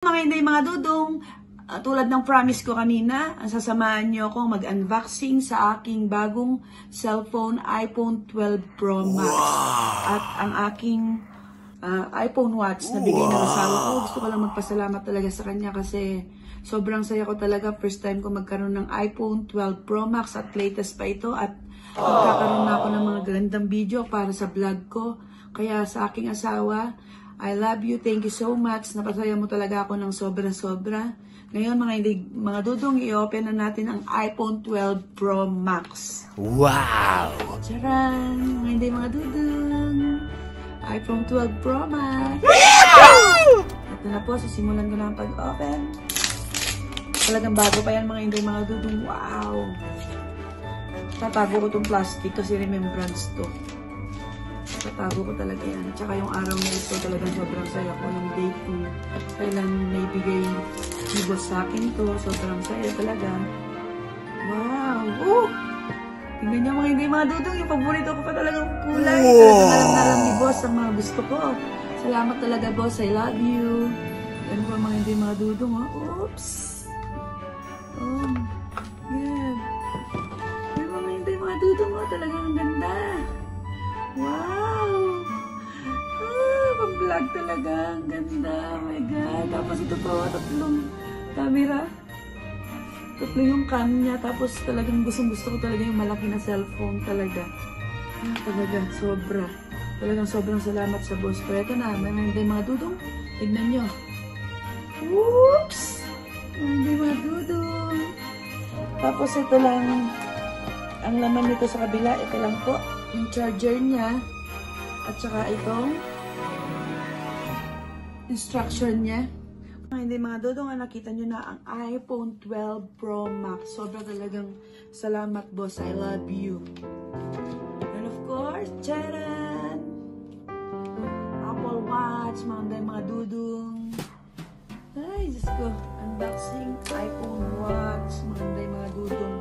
Mga hindi mga dudong, ah, tulad ng promise ko kanina, ang sasamahan niyo ako mag-unboxing sa aking bagong cellphone iPhone 12 Pro Max. At ang aking ah, iPhone Watch na bigay ng asawa ko, gusto ko lang magpasalamat talaga sa kanya kasi sobrang saya ko talaga. First time ko magkaroon ng iPhone 12 Pro Max at latest pa ito at magkakaroon na ako ng mga gandang video para sa vlog ko. Kaya sa aking asawa, I love you. Thank you so much. Napasaya mo talaga ako ng sobra-sobra. Ngayon, mga hindi, mga dudong, i-open na natin ang iPhone 12 Pro Max. Wow! Charan! Mga hindi, mga dudong. iPhone 12 Pro Max. Ito na po, sisimulan ko na ang pag-open. Talagang bago pa yan, mga hindi, mga dudong. Wow! Tatago ko itong plastic kasi remembrance to. Tatago ko talaga yan. Tsaka yung araw na ito talagang sobrang saya ko ng date kung kailan naibigay ni boss sa akin to. Sobrang saya talaga. Wow! Oh! Tingnan niyo mga hindi mga dudong. Yung paborito ko pa talagang kulay. Wow! Talagang alam na alam ni boss ang mga gusto ko. Salamat talaga boss. I love you. Yan po mga hindi mga dudong. Oh. Oops! Oh. Yan. Yan mga hindi mga dudong. Oh. Talagang ang ganda. Wow! Ah, pang-vlog talaga. Ang ganda. Oh my God. Tapos ito po, tatlong camera. Tatlo yung cam niya. Tapos talagang gustong-gusto ko talaga yung malaki na cellphone talaga. Ah, talaga, sobra. Talagang sobrang salamat sa boss ko. Ito na, may hindi mga dudong. Tignan nyo. Whoops! May mga dudong. Tapos ito lang, ang laman nito sa kabila, ito lang po, yung charger niya. At saka itong instruction niya. Hindi mga dodong, ah, nakita nyo na ang iPhone 12 Pro Max. Sobra talagang salamat boss. I love you. And of course, charan! Apple Watch, mga mga dudong. Ay, Diyos ko. Unboxing iPhone Watch, mga mga dudong.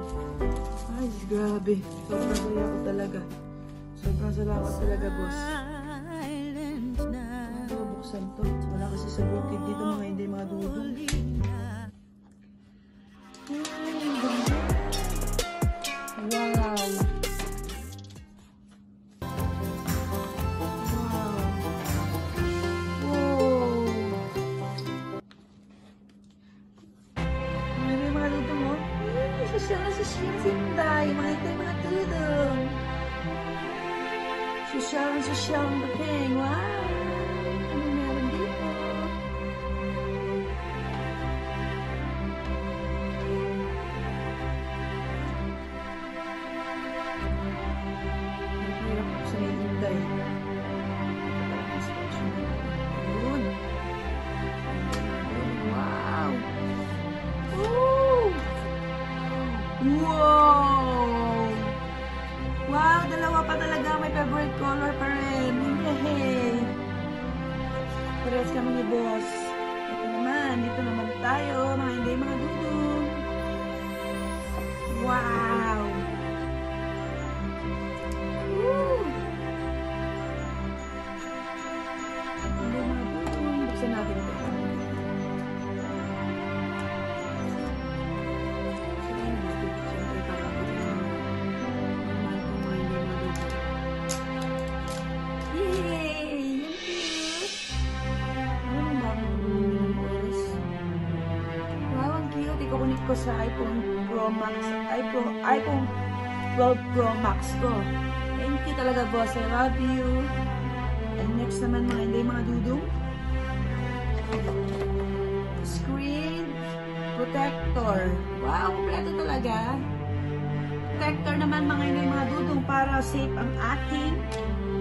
Ay, grabe. Sobrang saya ko talaga. Sobrang salamat talaga, boss. Ano, buksan to. Wala kasi sa bukid dito mga hindi mga dudong. Ay, ang ganda. Wow. Wow. Wow. Mga may mga sosyal Sosyal na sosyal ang dating. Wow. Ano Parehas kami ni boss. Ito naman, dito naman tayo. Mga hindi mga dudong. Wow! Ikukunik ko sa iPhone Pro Max. iPhone, iPhone 12 Pro Max ko. Thank you talaga, boss. I love you. And next naman, mga hindi mga dudong. Screen protector. Wow, kompleto talaga. Protector naman mga hindi mga dudong para safe ang aking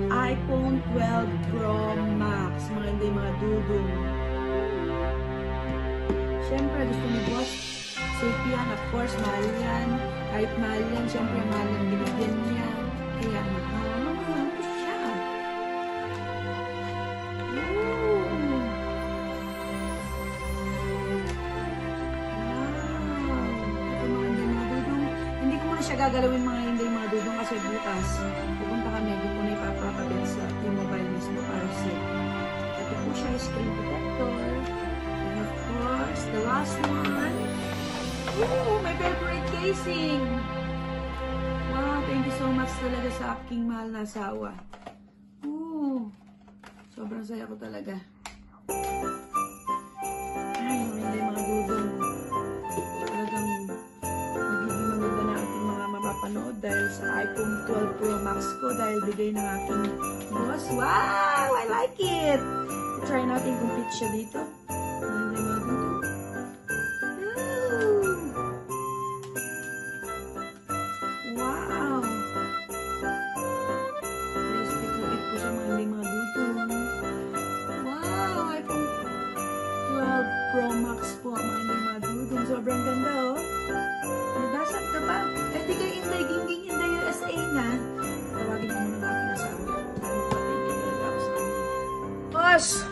iPhone 12 Pro Max. Mga hindi mga dudong. Siyempre, gusto ni boss. Safe. Of course, mahal yan. Kahit mahal yan, siyempre mahal ang binigyan niya. Kaya mahal. Siya. Woo! Wow! Hindi. Hindi ko muna siya gagalawin mga hindi mga dudong kasi bukas pupunta kami. Doon ko na ipapakabit sa T-Mobile mismo para safe. Ito po siya, screen protector. And of course, last one. Ooh, may Velcro casing. Wow, thank you so much talaga sa aking mahal na asawa. Ooh, sobrang saya ko talaga. Ay, hindi mga dudong. Talagang magiging maganda na ating dahil sa iPhone 12 Pro Max ko dahil bigay ng aking boss. Wow! I like it! Try natin kung fit siya dito. Boss!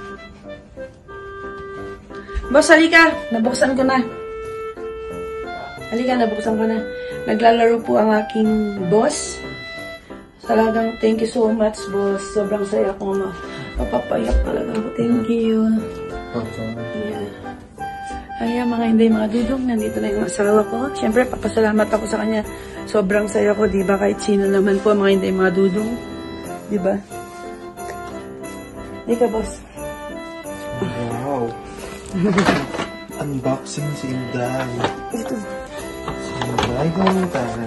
Boss, halika. Nabuksan ko na. Halika, nabuksan ko na. Naglalaro po ang aking boss. Talagang thank you so much, boss. Sobrang saya ko ma mapapayak talaga ako. Thank you. Yeah. Ayan, mga hindi, mga dudong, nandito na yung asawa ko. Siyempre, papasalamat ako sa kanya. Sobrang saya ko, di ba? Kahit sino naman po, mga hindi, mga dudong. Di ba? Di ka, boss. Wow. Unboxing si Inday. Ito. Si Inday Gontan.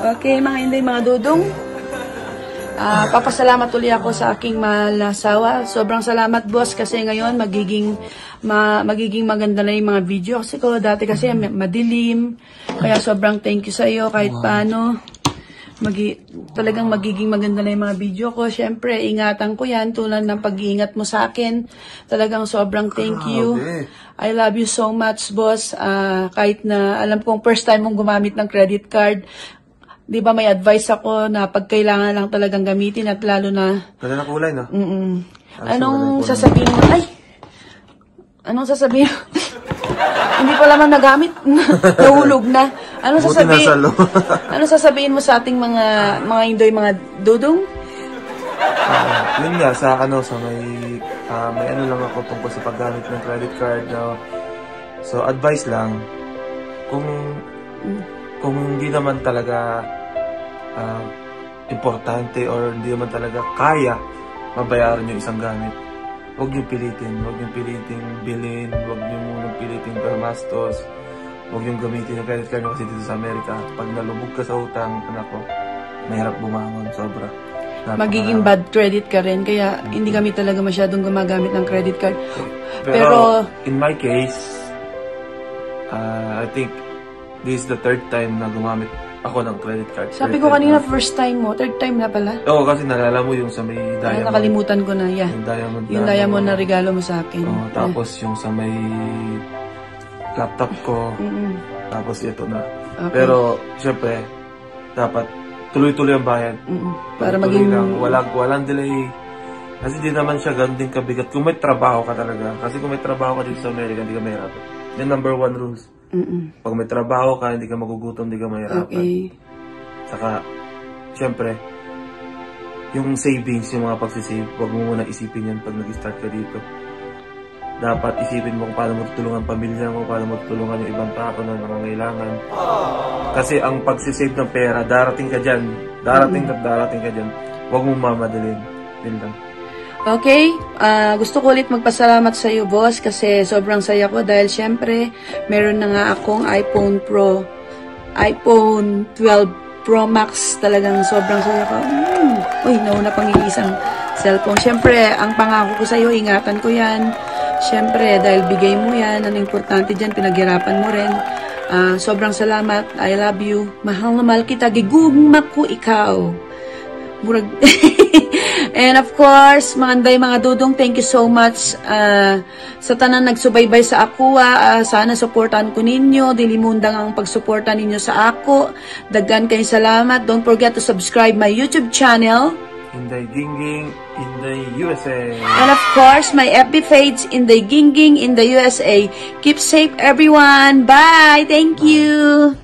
Okay, mga hindi, mga dudong. Ah, papasalamat ulit ako sa aking mahal na asawa. Sobrang salamat, boss, kasi ngayon magiging ma, magiging maganda na yung mga video. Kasi ko dati kasi ma- madilim. Kaya sobrang thank you sa iyo kahit paano. Magi, talagang magiging maganda na yung mga video ko. Siyempre, ingatan ko yan tulad ng pag-iingat mo sa akin. Talagang sobrang thank you. Grabe. I love you so much, boss. Ah, kahit na alam kong first time mong gumamit ng credit card, di ba may advice ako na pag kailangan lang talagang gamitin at lalo na, Ganda na kulay, no? mm Ah, anong sasabihin mo? Ay! Anong sasabihin mo? Hindi pa naman nagamit. Nahulog na. Anong Buti sasabihin? nasa loob. anong sasabihin mo sa ating mga mga indoy, mga dudong? Ah, yun nga, sa ano, sa may, ah, may ano lang ako tungkol sa paggamit ng credit card. No? So, advice lang, kung, kung hindi naman talaga ah, importante or hindi naman talaga kaya mabayaran yung isang gamit, huwag niyong pilitin. Huwag niyong pilitin bilhin, huwag niyo munang pilitin permastos, huwag niyong gamitin yung credit card kasi dito sa Amerika, pag nalubog ka sa utang, anak ko, mahirap bumangon, sobra. Napaka- Magiging bad credit ka rin. Kaya hindi kami talaga masyadong gumagamit ng credit card. Pero, Pero- in my case, uh, I think this is the third time na gumamit ako ng credit card. Sabi Credit ko kanina na- first time mo. Third time na pala. Oo, kasi nalala mo yung sa may Ay, diamond. nakalimutan ko na. Yeah. Yung diamond Yung na- diamond na regalo mo sa akin. Oo, tapos yung sa may laptop ko. Mm-mm. Tapos ito na. Okay. Pero, syempre, dapat tuloy-tuloy ang bayad. Mm-mm. Para Tuloy-tuloy maging... lang. Walang, walang delay. Kasi di naman siya ganun din kabigat. Kung may trabaho ka talaga. Kasi kung may trabaho ka dito sa Amerika, hindi ka mahirapan. Yan number one rules. Mm-mm. Pag may trabaho ka, hindi ka magugutom, hindi ka mahirapan. Okay. Saka, syempre, yung savings, yung mga pagsisave, huwag mo muna isipin yan pag nag-start ka dito. Dapat isipin mo kung paano mo tutulungan pamilya mo, paano mo tutulungan yung ibang tao na nangangailangan. Kasi ang pagsisave ng pera, darating ka dyan. Darating at darating ka dyan. Huwag mong mamadalin. Yun lang. Okay, ah, gusto ko ulit magpasalamat sa iyo, boss, kasi sobrang saya ko dahil syempre, meron na nga akong iPhone Pro, iPhone 12 Pro Max, talagang sobrang saya ko. Mm. Uy, nauna pang yung isang cellphone. Syempre, ang pangako ko sa iyo, ingatan ko yan. Syempre, dahil bigay mo yan, ang importante dyan, pinaghirapan mo rin. Ah, sobrang salamat, I love you. Mahal na mahal kita, gigugma ko ikaw. Murag. And of course, mga mga dudong, thank you so much ah, sa tanan nagsubaybay sa ako. ah, sana supportan ko ninyo. Dilimundang ang pagsuporta ninyo sa ako. Daggan kayo salamat. Don't forget to subscribe my YouTube channel. Inday Gingging, Inday USA. And of course, my FB page in the Gingging in the USA. Keep safe, everyone. Bye. Thank you.